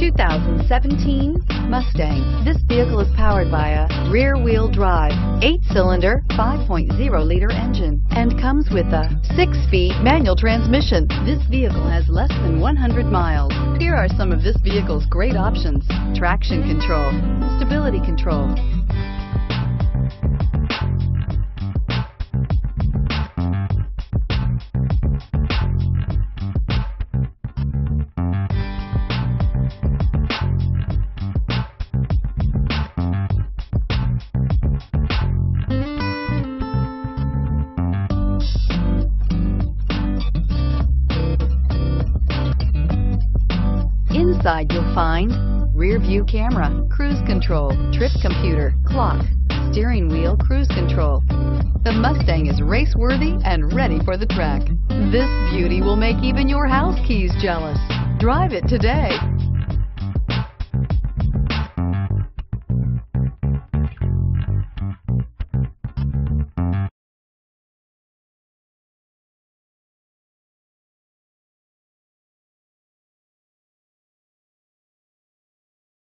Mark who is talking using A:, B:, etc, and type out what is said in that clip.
A: 2017 Mustang. This vehicle is powered by a rear-wheel drive, eight-cylinder, 5.0-liter engine, and comes with a six-speed manual transmission. This vehicle has less than 100 miles. Here are some of this vehicle's great options. Traction control, stability control, Inside you'll find rear view camera, cruise control, trip computer, clock, steering wheel cruise control. The Mustang is race worthy and ready for the track. This beauty will make even your house keys jealous. Drive it today.